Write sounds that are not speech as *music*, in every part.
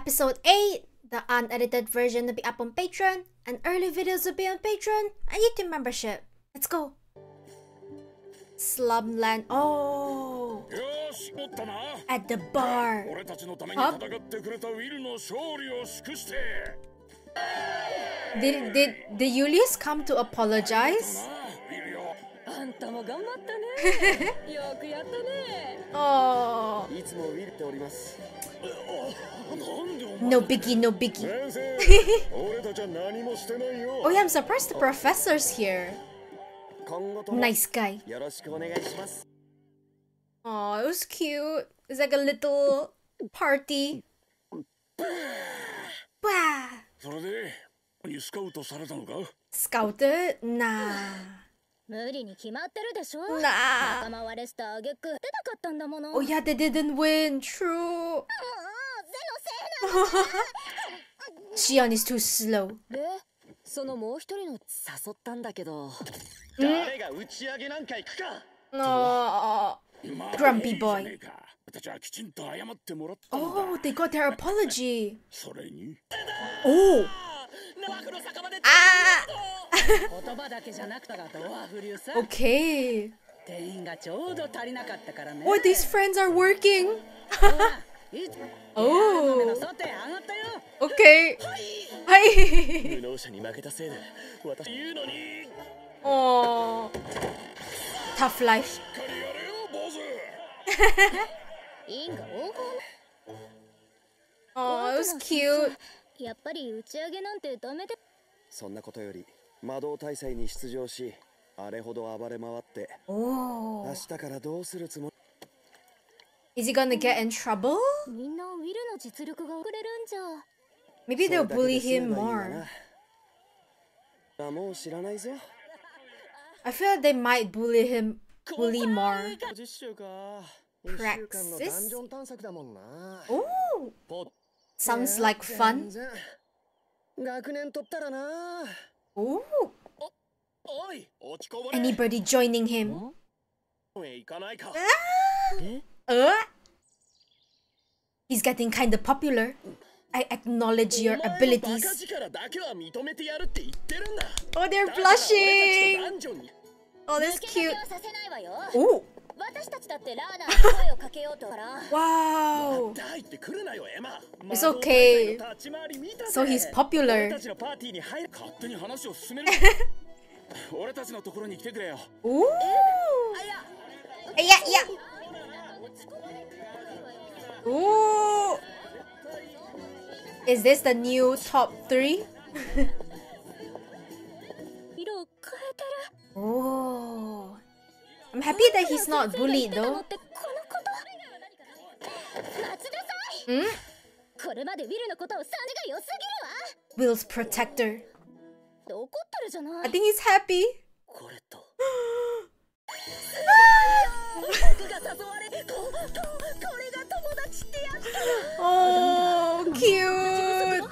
Episode 8, the unedited version will be up on Patreon, and early videos will be on Patreon and YouTube membership. Let's go! Slumland. Oh! At the bar. Huh? Did, did, did Julius come to apologize? *laughs* oh. いつもウィルっておりますなんでお前 no biggie, no biggie. *laughs* 先生俺たちは何もしてないよ Oh yeah, I'm surprised the professor's here. 今後とも Nice guy. よろしくお願いします Oh, it was cute. It's like a little party. Wow. それでにスカウトされたのか Scouted? Nah. 無理に決まってるでしょ Nah. 仲間割れした挙句出なかったんだもの Oh yeah, they didn't win. True. Sion is too slow. そのもう一人の誘ったんだけど誰が打ち上げなんか行くかああ Grumpy boy 私はきちんと謝ってもらったんだ Oh, they got their apology それに Oh 生の酒場であ言葉だけじゃなくてドアフ流さ OK 店員がちょうど足りなかったからね What these friends are working ほらいつ Oh. さて上がったよ Okay. Hi. 無能者に負けたせいで私言うのに Oh. 因果応報 Oh, it was cute. やっぱり打ち上げなんてダメでそんなことより魔導大祭に出場しあれほど暴れ回って Oh. 明日からどうするつも Is he gonna get in trouble? Maybe they'll bully him more. I feel like they might bully him bully more. Praxis? Oh! Sounds like fun. Ooh. Anybody joining him? *laughs* Ah! Uh? He's getting kinda popular. I acknowledge your abilities. Oh, they're blushing! Oh, that's cute. Ooh! *laughs* wow! It's okay. So he's popular. *laughs* Ooh! Yeah, yeah. Ooh! Is this the new top three? *laughs* oh. I'm happy that he's not bullied though. Hmm? Will's protector. I think he's happy. *gasps* Ah! *laughs* *laughs* Oh, cute.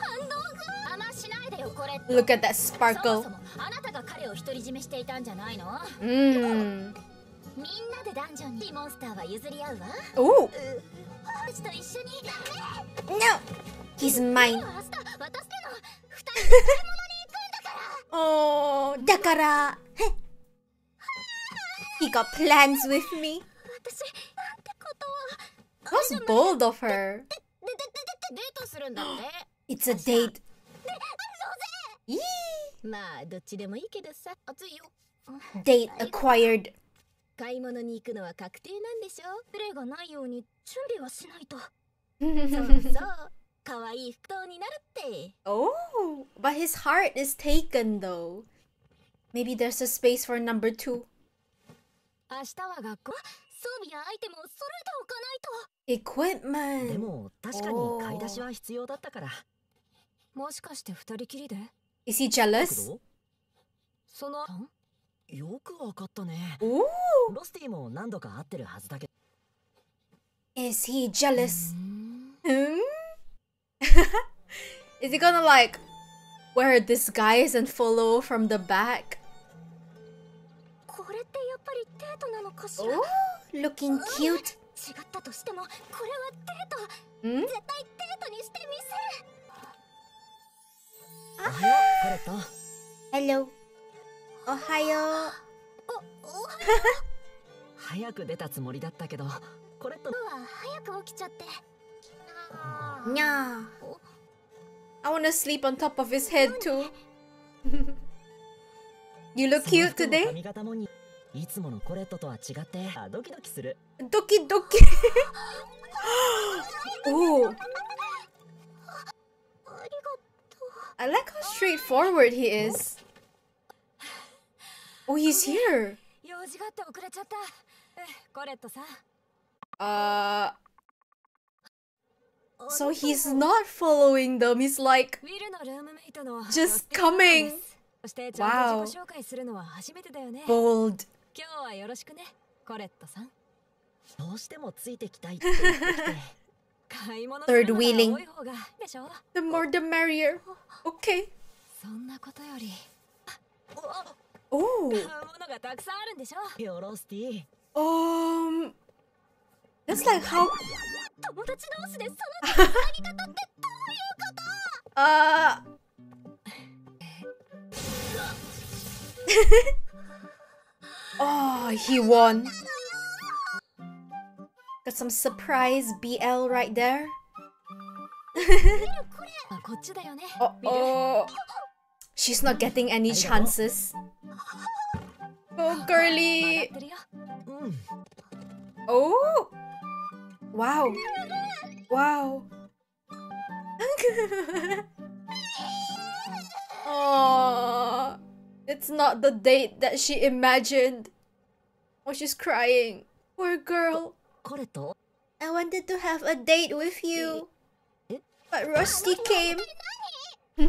Look at that sparkle. Mm. mm. No. He's mine. *laughs* oh, Dakara. he got plans with me. 私なんてことを That was bold of her. ででででデートするんだって It's a date. ロゼまあどっちでもいいけどさ暑いよ Date acquired. 買い物に行くのは確定なんでしょプレイがないように準備はしないと oh, そうそう可愛い服装になるって but his heart is taken though. Maybe there's a space for number two. 明日は学校 装備やアイテムを揃えておかないと Equipment. でも確かに買い出しは必要だったからもしかして二人きりで Is he だけ jealous? どそのよくわかったね Ooh. ロスティも何度か会ってるはずだけど Is he jealous? Hmm? Is he gonna like wear a disguise and follow from the back? ぱりデートなのかしら？Oh, looking cute、うん、違ったとしてもこれはデート。ん？絶対デートにしてみせおはよう。カレット Hello おはよう。おおはよう。早く出たつもりだったけどこれと。は早く起きちゃって。にゃー I wanna sleep on top of his head too. *laughs* you look cute today? 髪型もにいつものコレットとは違ってあドキドキする Doki doki. *laughs* oh. I like how straightforward he is. Oh, he's here. 用事があって遅れちゃったえコレットさん Uh. So he's not following them. He's like, ウィルのルームメイトの Just coming そしてちゃんと自己紹介するのは初めてだよね bold. 今日はよろしくねコレットさんどうしてもついてきたいって言ってきて買い物するのが多い方がでしょ？The more the merrier. Okay. そんなことより Oh. 買うものがたくさんあるんでしょ？よロスティ Um. That's like how. 友達同士でその *laughs* Uh. *laughs* Oh, he won. Got some surprise BL right there. *laughs* oh, oh, she's not getting any chances. Oh, girly. Oh, wow, wow. *laughs* oh. It's not the date that she imagined. Oh, she's crying. Poor girl. I wanted to have a date with you. But Rusty came. *laughs*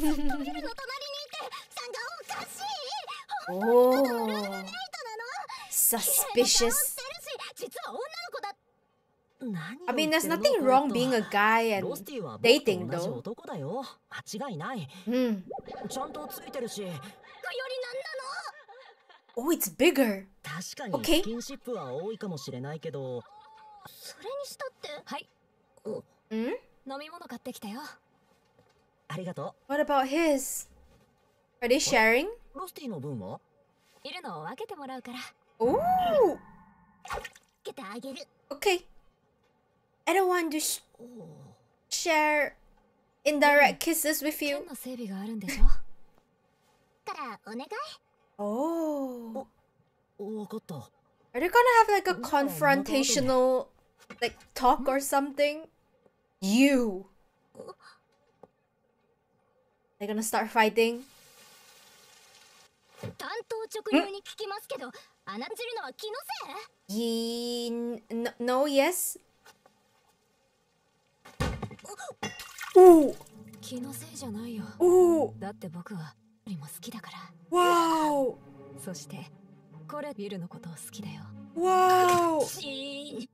oh. Suspicious. I mean, there's nothing wrong being a guy and dating, though. Hmm. Oh, it's bigger. 確かに Okay スキンシップは多いかもしれないけどのそれにしたってはい Hmm? 飲み物買ってきたよありがと What about his? Are they sharing? うロスティの分はいるのを分けてもらうから Oh. 分けてあげる Okay. I don't want to sh- share indirect kisses with 剣 you. *laughs* の*laughs* 整備があるんでしょからお願い Oh. 分かった Are they gonna have like a confrontational like talk or something? You. They're gonna start fighting? 担当直入に聞きますけどあなたじるのは気のせい Ye- n- no, yes. Ooh. 気のせいじゃないよ Ooh. だって僕はよりも好きだから Wow. そしてこれビルのことを好きだよ Wow. しー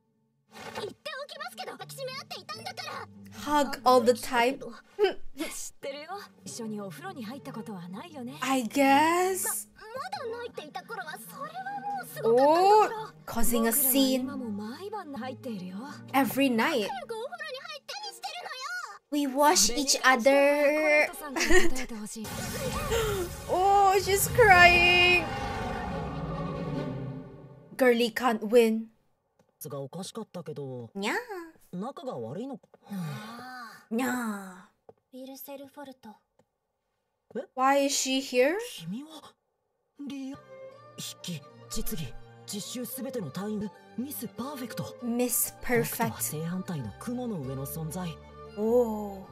言っておきますけど抱きしめ合っていたんだから Hug all the time. 知ってるよ一緒にお風呂に入ったことはないよね I guess. まだないって言った頃はそれはもうすごかったんだから Causing a 僕らは scene 今も毎晩入っているよ every night. 早くお風 We wash each other. *laughs* oh, she's crying. Girlie can't win. Yeah. Yeah. Why is she here? Miss Perfect. Oh,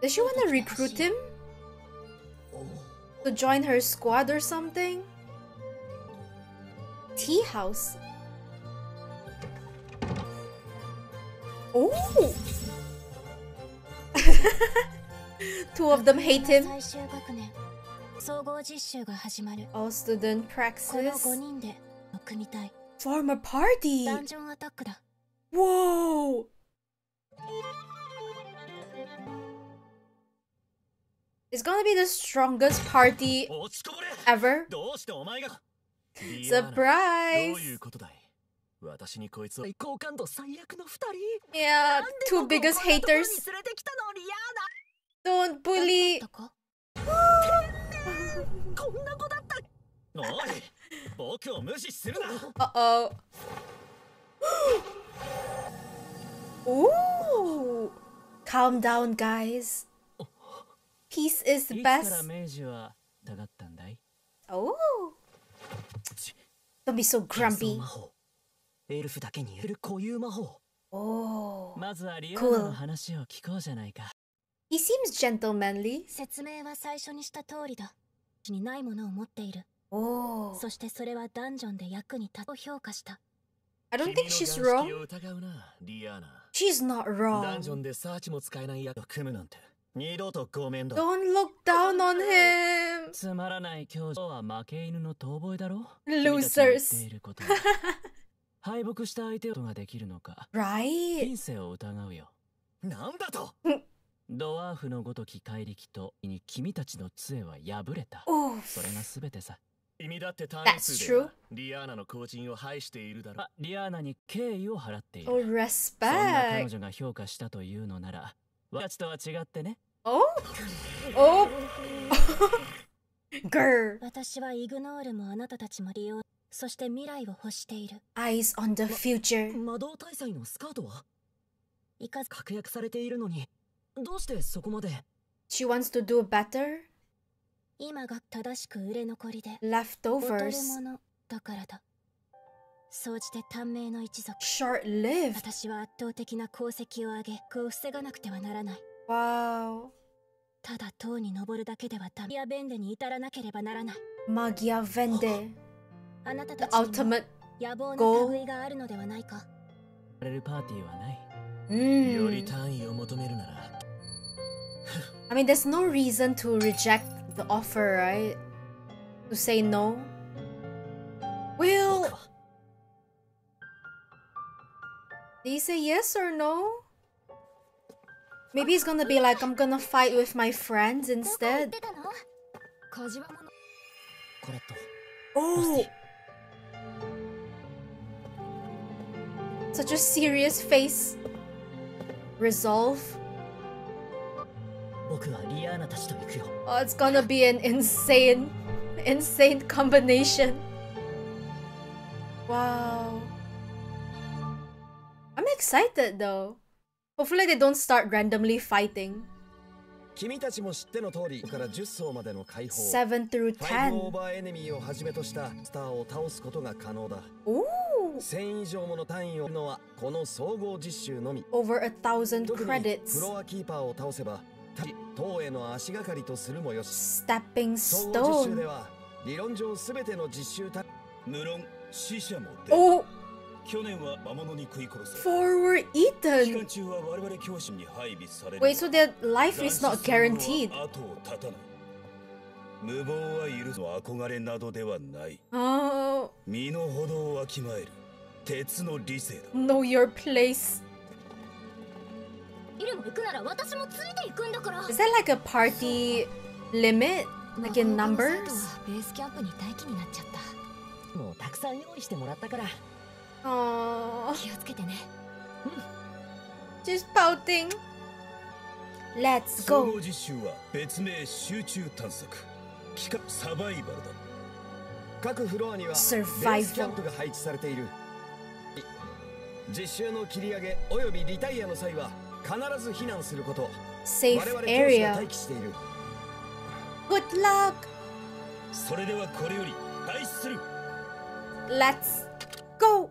Does she want to recruit him? To join her squad or something? Tea house. Oh! *laughs* Two of them hate him. All student praxis. Form a party! Whoa! It's gonna be the strongest party ever. Surprise! Yeah, two biggest haters. Don't bully. uh oh. Ooh. Calm down, guys. Peace is the いつから best. 明治はたがったんだい Oh. Don't be so 幻 grumpy. 想魔法エルフだけによる固有魔法 Oh. まずはリア Cool ーナの話を聞こうじゃないか He seems gentlemanly. 説明は最初にした通りだにないものを持っている Oh. そしてそれはダンジョンで役に立つと評価した I don't think she's 君の眼 wrong. 識を疑うなリアーナ She's not ダンジョ wrong. ンでサーチも使えないやつと組むなんて二度とご面倒 Don't look down on him. つまらない教授は負け犬の遠吠えだろ Losers. 敗北した相手をができるのか Right? 品性を疑うよなんだとドワーフのごとき怪力とに君たちの杖は破れた Oh. それが全てさ君だって単位 That's 数では true. リアーナの後陣を排しているだろあリアーナに敬意を払っている Oh, そんな彼 respect. 女が評価したというのなら私たちとは違ってね Oh. Oh. Grr. 私はイグノールもあなたたちも利用そして未来を欲している Eyes on the future. 魔導大祭のスカートはいかず確約されているのにどうしてそこまで She wants to do better. 今が正しく売れ残りで劣る Leftovers. ものだからだ総じて短命の一族 Short-lived. 私は圧倒的な功績を上げこを防がなくてはならない Wow. ただ塔に登るだけではダメやベンデに至らなければならない Magia Vende. あなた The たちにも ultimate 野望 goal の類があるのではないかやれるパーティーはないより Mm. 単位を求めるなら I mean, there's no reason to reject the offer, right? To say no. Will... Did he say yes or no? Maybe he's gonna be like, I'm gonna fight with my friends instead. Oh! Such a serious face. Resolve. Oh, it's gonna be an insane, insane combination. Wow. I'm excited though. Hopefully they don't start randomly fighting. 君たちも知っての通りから10層までの解放7 through 5オー 10. バーエネミーをはじめとしたスターを倒すことが可能だ Ooh. 1000以上もの単位をのはこの総合実習のみ Over a thousand 特にフ credits. ロアキーパーを倒せば 塔への足がかりとするもよし。Stepping 総合実習で stone. は理論上すべての実習単無論死者も出 Oh, 去年は魔物に食い殺さ four were れ期間 eaten. 中は我々教師に配備される。Wait, so their life is not guaranteed. 後を絶たない。無謀は許すの憧れなどではない。Oh, 身の程をわきまえる。鉄の理性だ。Know your place. Is there like a party limit? Like in 魔法科の numbers? 生徒はベースキャンプに待機になっちゃったもうたくさん用意してもらったから Aww. 気をつけてね Just pouting. Let's 総 go. 合実習は別名集中探索期間サバイバルだ各フロアにはベ Survival ースキャンプが配置されている実習の切り上げおよびリタイアの際は 必ず避難すること Safe 我々教師が area. 待機している Good luck. それではこれより開始する Let's go.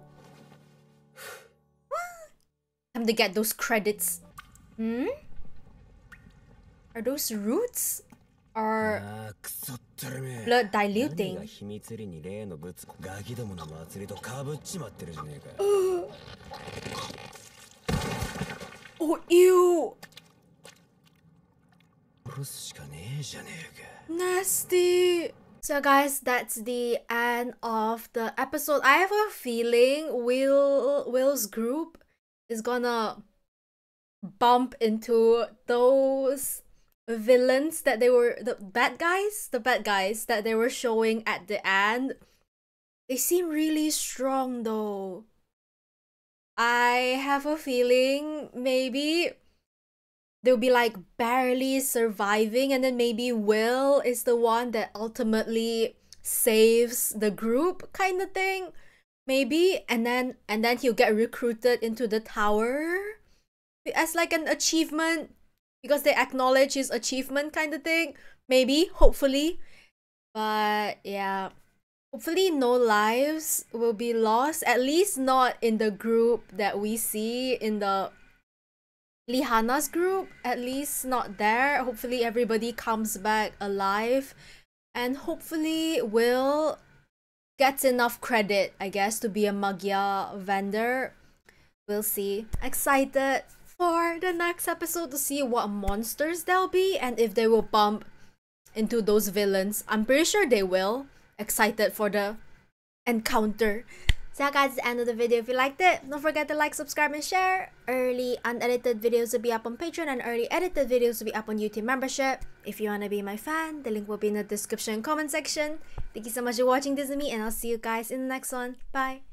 Time to get those credits. Hmm? Are those roots? Or ああクソったれめ blood 何 diluting? が秘密裏に例の物ガキどもの祭りとかぶっちまってるじゃねえか Oh, ew. 殺すしかねえじゃねえか Nasty. So guys, that's the end of the episode. I have a feeling Will Will's group is gonna bump into those villains that they were the bad guys, the bad guys that they were showing at the end. They seem really strong though. I have a feeling maybe they'll be like barely surviving and then maybe Will is the one that ultimately saves the group kind of thing maybe. And then and then he'll get recruited into the tower as like an achievement because they acknowledge his achievement kind of thing maybe hopefully. But yeah hopefully no lives will be lost at least not in the group that we see in the Lihana's group at least not there hopefully everybody comes back alive and hopefully Will gets enough credit I guess to be a Magia Vander we'll see excited for the next episode to see what monsters there'll be and if they will bump into those villains. I'm pretty sure they will. Excited for the encounter. So yeah guys, the end of the video. If you liked it, don't forget to like, subscribe, and share. Early unedited videos will be up on Patreon and early edited videos will be up on YouTube membership. If you wanna be my fan, the link will be in the description comment section. Thank you so much for watching this with me and I'll see you guys in the next one. Bye!